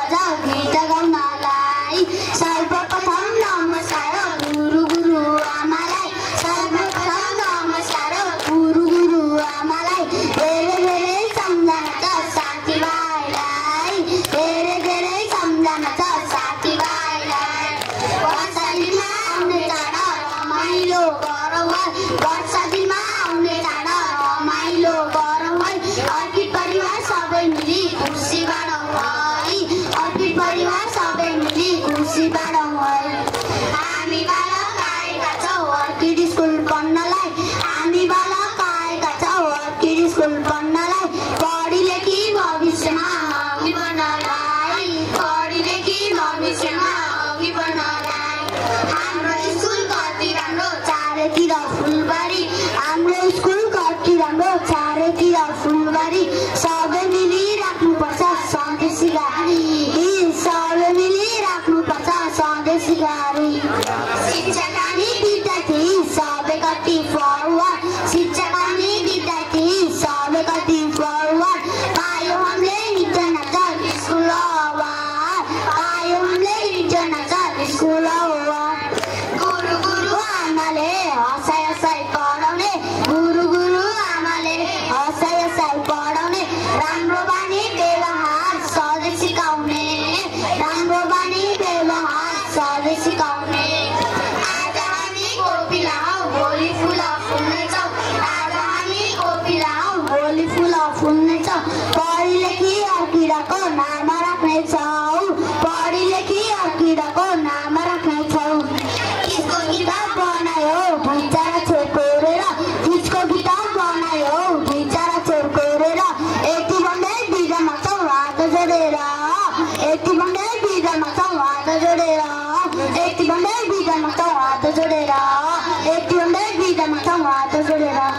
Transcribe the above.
गाउनलाई सर्वप्रथम नमस्कार गुरु गुरु आमालाई सर्वप्रथम गुरु गुरु धेरै धेरै सम्झना छ साथीभाइलाई धेरै धेरै सम्झना साथीभाइलाई आउने रमाइलो आउने चाड कति फरवार्ड शिक्षक अनि विद्यार्थी सबै कति फरवार्ड पायो हामीले नाच स्कुल पायो हामीले स्कुल गुरु गुरु पढाउने गुरु गुरु आमाले पढाउने राम्रो फुल्नेछौँ पढी लेखी अर्किराको नाम राख्नेछौँ? पढी लेखी अर्किराको नाम राख्नेछौँ? किसको किताब बनायो? बिचरा छोर कोरेर किताब बनायो? बिचरा यति भन्दै बिजमा छौँ हात जोडेर। यति भन्दै बिजमा छौँ हात जोडेर। यति भन्दै बिजमा छौँ हात जोडेर। यति भन्दै बिजमा छौँ हात जोडेर।